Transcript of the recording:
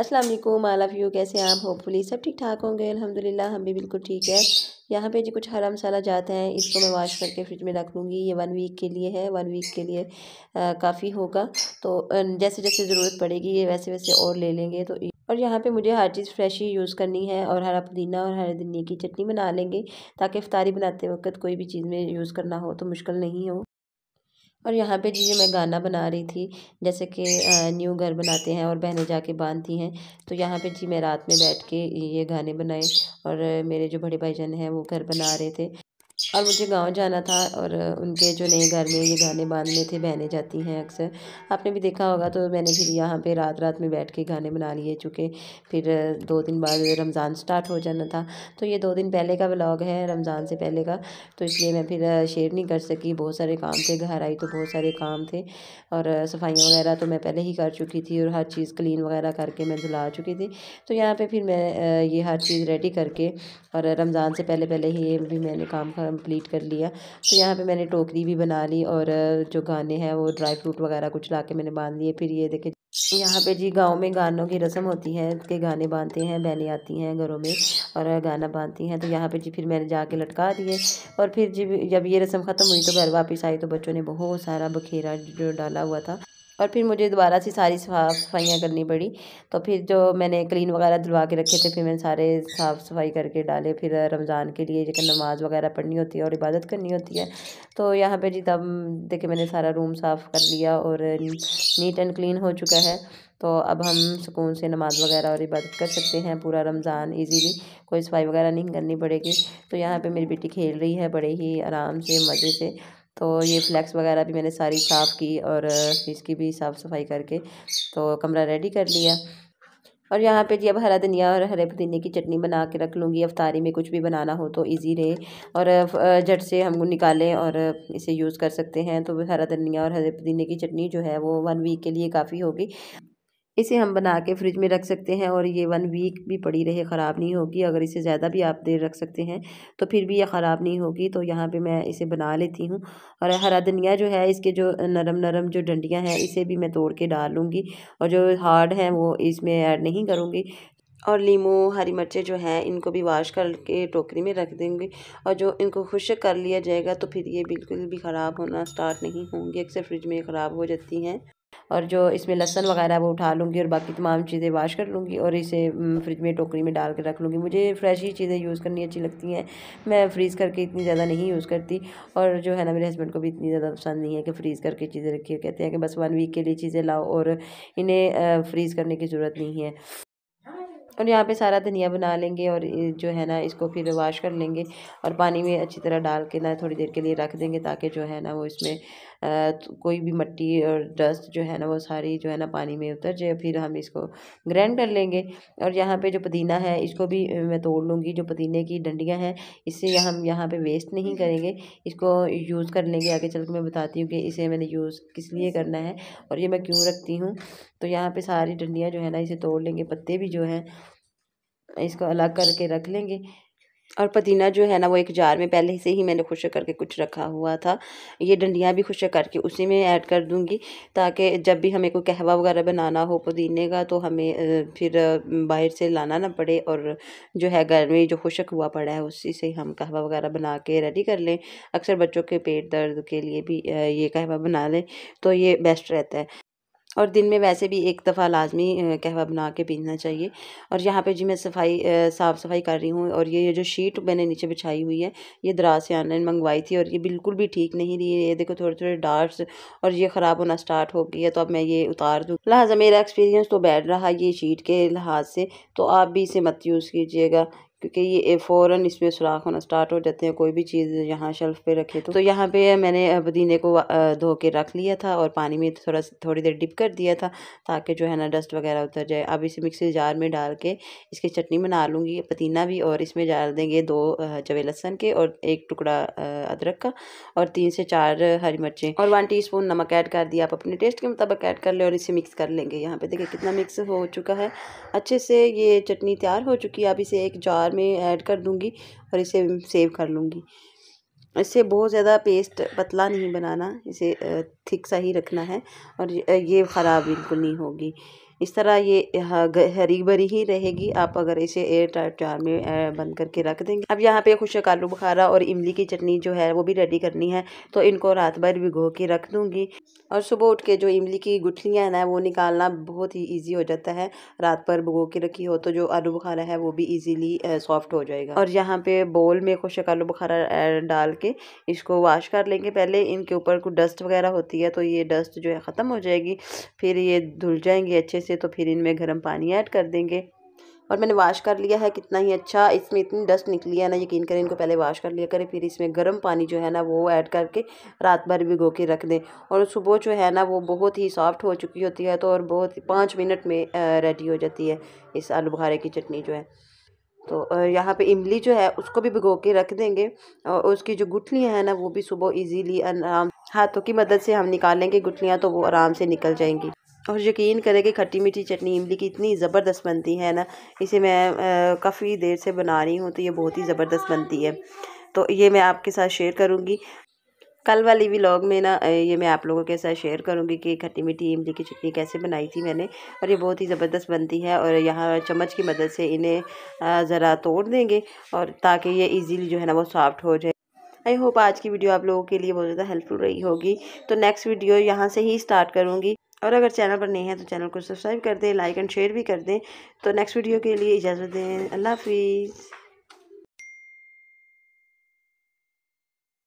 अस्सलाम वालेकुम आल of you कैसे आप? होपफुली सब ठीक ठाक होंगे, अल्हम्दुलिल्लाह, हम भी बिल्कुल ठीक है। यहाँ पे जी कुछ हरा मसाला जाते हैं, इसको मैं वॉश करके फ्रिज में रख लूँगी। ये वन वीक के लिए है वन वीक के लिए काफ़ी होगा। तो जैसे जैसे ज़रूरत पड़ेगी, ये वैसे वैसे और ले लेंगे। तो और यहाँ पे मुझे हर चीज़ फ्रेश ही यूज़ करनी है और हरा पुदीना और हरे धनिया की चटनी बना लेंगे, ताकि इफ्तारी बनाते वक्त कोई भी चीज़ में यूज़ करना हो तो मुश्किल नहीं हो। और यहाँ पे जी मैं गाना बना रही थी, जैसे कि न्यू घर बनाते हैं और बहनें जाके बांधती हैं तो यहाँ पे जी मैं रात में बैठ के ये गाने बनाए और मेरे जो बड़े भाईजान हैं वो घर बना रहे थे। और मुझे गाँव जाना था और उनके जो नए घर में ये गाने बांधने थे, बहनें जाती हैं अक्सर। आपने भी देखा होगा तो मैंने फिर यहाँ पे रात रात में बैठ के गाने बना लिए, चूँकि फिर दो दिन बाद रमज़ान स्टार्ट हो जाना था। तो ये दो दिन पहले का ब्लॉग है, रमज़ान से पहले का। तो इसलिए मैं फिर शेयर नहीं कर सकी, बहुत सारे काम थे, घर आई तो बहुत सारे काम थे। और सफाइयाँ वगैरह तो मैं पहले ही कर चुकी थी और हर चीज़ क्लीन वगैरह करके मैं धुला चुकी थी। तो यहाँ पर फिर मैं ये हर चीज़ रेडी करके और रमज़ान से पहले पहले ही ये भी मैंने काम कंप्लीट कर लिया। तो यहाँ पे मैंने टोकरी भी बना ली और जो गाने हैं वो ड्राई फ्रूट वगैरह कुछ ला के मैंने बाँध लिए। फिर ये देखे, यहाँ पे जी गाँव में गानों की रस्म होती है, के गाने बांधते हैं, बहनें आती हैं घरों में और गाना बांधती हैं। तो यहाँ पे जी फिर मैंने जाके लटका दिए और फिर जी जब ये रस्म ख़त्म हुई तो घर वापस आई तो बच्चों ने बहुत सारा बखेरा जो डाला हुआ था। और फिर मुझे दोबारा से सारी साफ़ सफाइयाँ करनी पड़ी। तो फिर जो मैंने क्लीन वगैरह धुलवा के रखे थे, फिर मैंने सारे साफ़ सफ़ाई करके डाले। फिर रमज़ान के लिए जो नमाज़ वगैरह पढ़नी होती है और इबादत करनी होती है। तो यहाँ पर जी तब देखे मैंने सारा रूम साफ़ कर लिया और नीट एंड क्लीन हो चुका है। तो अब हम सुकून से नमाज़ वगैरह और इबादत कर सकते हैं पूरा रमज़ान इजीली। कोई सफ़ाई वगैरह नहीं करनी पड़ेगी। तो यहाँ पे मेरी बेटी खेल रही है बड़े ही आराम से, मज़े से। तो ये फ्लैक्स वगैरह भी मैंने सारी साफ़ की और इसकी भी साफ़ सफ़ाई करके तो कमरा रेडी कर लिया। और यहाँ पे जी अब हरा धनिया और हरे पुदीने की चटनी बना के रख लूँगी। अफ्तारी में कुछ भी बनाना हो तो इजी रहे। और झट से हम निकालें और इसे यूज़ कर सकते हैं। तो हरा धनिया और हरे पुदीने की चटनी जो है वो वन वीक के लिए काफ़ी होगी। इसे हम बना के फ्रिज में रख सकते हैं और ये वन वीक भी पड़ी रहे, ख़राब नहीं होगी। अगर इसे ज़्यादा भी आप देर रख सकते हैं तो फिर भी ये ख़राब नहीं होगी। तो यहाँ पे मैं इसे बना लेती हूँ। और हरा धनिया जो है, इसके जो नरम नरम जो डंडियाँ हैं, इसे भी मैं तोड़ के डाल लूँगी। और जो हार्ड हैं, वो इसमें ऐड नहीं करूँगी। और लीमू हरी मिर्चें जो हैं, इनको भी वाश करके टोकरी में रख देंगे। और जो इनको खुश कर लिया जाएगा तो फिर ये बिल्कुल भी ख़राब होना स्टार्ट नहीं होंगे। अक्सर फ्रिज में ख़राब हो जाती हैं। और जो इसमें लहसन वगैरह वो उठा लूँगी और बाकी तमाम चीज़ें वाश कर लूँगी और इसे फ्रिज में टोकरी में डाल कर रख लूँगी। मुझे फ्रेश ही चीज़ें यूज़ करनी अच्छी लगती हैं। मैं फ्रीज़ करके इतनी ज़्यादा नहीं यूज़ करती और जो है ना मेरे हस्बैंड को भी इतनी ज़्यादा पसंद नहीं है कि फ्रीज़ करके चीज़ें रखी कहते हैं कि बस वन वीक के लिए चीज़ें लाओ और इन्हें फ्रीज़ करने की ज़रूरत नहीं है। और यहाँ पे सारा धनिया बना लेंगे और जो है ना, इसको फिर वाश कर लेंगे और पानी में अच्छी तरह डाल के ना थोड़ी देर के लिए रख देंगे ताकि जो है ना वो इसमें तो कोई भी मिट्टी और डस्ट जो है ना वो सारी जो है ना पानी में उतर जाए, फिर हम इसको ग्राइंड कर लेंगे। और यहाँ पे जो पुदीना है, इसको भी मैं तोड़ लूँगी, जो पुदीने की डंडियाँ हैं, इससे हम यहाँ पे वेस्ट नहीं करेंगे। इसको यूज़ कर लेंगे आगे चल के मैं बताती हूँ कि इसे मैंने यूज़ किस लिए करना है और ये मैं क्यों रखती हूँ। तो यहाँ पे सारी डंडियाँ जो है ना इसे तोड़ लेंगे, पत्ते भी जो हैं इसको अलग करके रख लेंगे। और पुदीना जो है ना, वो एक जार में पहले से ही मैंने खुश करके कुछ रखा हुआ था। ये डंडियाँ भी खुश करके उसी में ऐड कर दूँगी ताकि जब भी हमें कोई कहवा वगैरह बनाना हो पुदीने का तो हमें फिर बाहर से लाना ना पड़े और जो है घर में जो खुशक हुआ पड़ा है, उसी से हम कहवा वगैरह बना के रेडी कर लें। अक्सर बच्चों के पेट दर्द के लिए भी ये कहवा बना लें तो ये बेस्ट रहता है। और दिन में वैसे भी एक दफ़ा लाजमी कहवा बना के पीना चाहिए। और यहाँ पे जी मैं सफ़ाई साफ़ सफ़ाई कर रही हूँ और ये जो शीट मैंने नीचे बिछाई हुई है, ये दराज से ऑनलाइन मंगवाई थी और ये बिल्कुल भी ठीक नहीं रही है। ये देखो थोड़े थोड़े डार्ट्स और ये ख़राब होना स्टार्ट हो गई है तो अब मैं ये उतार दूँ। लिहाजा मेरा एक्सपीरियंस तो बैठ रहा ये शीट के लिहाज से तो आप भी इसे मत यूज़ कीजिएगा। क्योंकि ये फ़ौरन इसमें सुराख होना स्टार्ट हो जाते हैं, कोई भी चीज़ यहाँ शेल्फ़ पे रखे तो। तो यहाँ पे मैंने पुदीने को धो के रख लिया था और पानी में थोड़ा थोड़ी देर डिप कर दिया था ताकि जो है ना डस्ट वगैरह उतर जाए। अब इसे मिक्सी जार में डाल के इसकी चटनी बना लूँगी पुदीना भी और इसमें डाल देंगे दो जवे लहसन के और एक टुकड़ा अदरक का और तीन से चार हरी मिर्चें। और वन टी नमक ऐड कर दिया। आप अपने टेस्ट के मुताबिक ऐड कर लें और इसे मिक्स कर लेंगे। यहाँ पर देखिए कितना मिक्स हो चुका है। अच्छे से ये चटनी तैयार हो चुकी है। अब इसे एक जार जार में ऐड कर दूँगी और इसे सेव कर लूँगी। इसे बहुत ज़्यादा पेस्ट पतला नहीं बनाना, इसे थिक सा ही रखना है और ये ख़राब बिल्कुल नहीं होगी। इस तरह ये हरी भरी ही रहेगी। आप अगर इसे एयर टाइट जार में बंद करके रख देंगे। अब यहाँ पे खुशक आलू बुखारा और इमली की चटनी जो है, वो भी रेडी करनी है तो इनको रात भर भिगो के रख दूँगी। और सुबह उठ के जो इमली की गुठलियाँ हैं ना, वो निकालना बहुत ही ईजी हो जाता है। रात भर भिगो के रखी हो तो जो आलू बुखारा है, वो भी ईजीली सॉफ्ट हो जाएगा। और यहाँ पे बोल में खुशक आलू बुखारा डाल के इसको वाश कर लेंगे। पहले इनके ऊपर कुछ डस्ट वगैरह होती है तो ये डस्ट जो है, ख़त्म हो जाएगी। फिर ये धुल जाएँगे अच्छे से। तो फिर इनमें गर्म पानी ऐड कर देंगे। और मैंने वाश कर लिया है, कितना ही अच्छा इसमें इतनी डस्ट निकली है ना, यकीन करें इनको पहले वाश कर लिया करें, फिर इसमें गर्म पानी जो है ना, वो ऐड करके रात भर भिगो के रख दें। और सुबह जो है ना, वो बहुत ही सॉफ्ट हो चुकी होती है तो और बहुत पाँच मिनट में रेडी हो जाती है इस आलू बुखारे की चटनी जो है। तो यहाँ पे इमली जो है, उसको भी भिगो के रख देंगे, और उसकी जो गुठलियाँ हैं ना, वो भी सुबह इजीली आराम हाथों की मदद से हम निकालेंगे गुठलियाँ तो वो आराम से निकल जाएँगी। और यकीन करें कि खट्टी मीठी चटनी इमली की इतनी ज़बरदस्त बनती है ना, इसे मैं काफ़ी देर से बना रही हूँ तो ये बहुत ही ज़बरदस्त बनती है। तो ये मैं आपके साथ शेयर करूँगी। कल वाली व्लॉग में ना ये मैं आप लोगों के साथ शेयर करूँगी कि खट्टी मीठी इमली की चटनी कैसे बनाई थी मैंने, और ये बहुत ही ज़बरदस्त बनती है, और यहाँ चम्मच की मदद से इन्हें ज़रा तोड़ देंगे, और ताकि ये इजीली जो है ना वो सॉफ्ट हो जाए। आई होप आज की वीडियो आप लोगों के लिए बहुत ज़्यादा हेल्पफुल रही होगी। तो नेक्स्ट वीडियो यहाँ से ही स्टार्ट करूँगी। और अगर चैनल पर नहीं है तो चैनल को सब्सक्राइब कर दें, लाइक एंड शेयर भी कर दें। तो नेक्स्ट वीडियो के लिए इजाज़त दें। अल्लाह हाफिज़।